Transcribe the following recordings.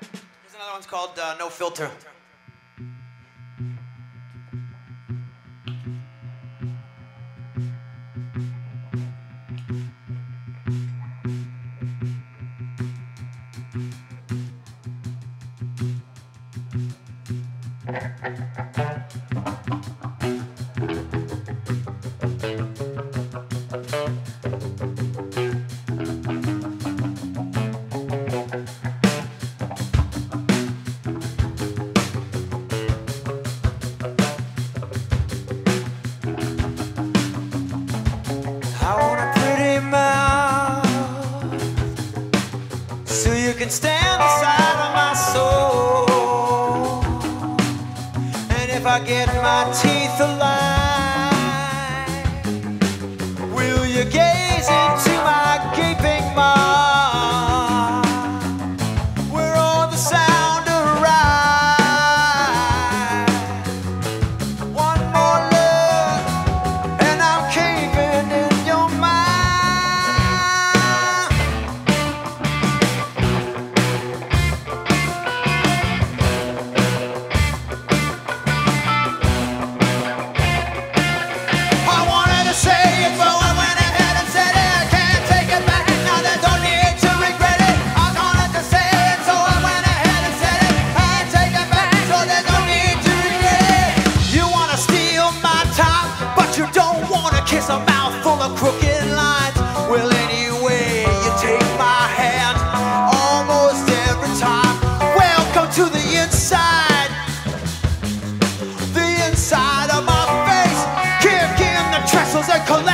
Here's another one's called uh, No Filter. Can stand the sight of my soul. And if I get my teeth aligned. Jesus and connect.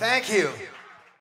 Thank you.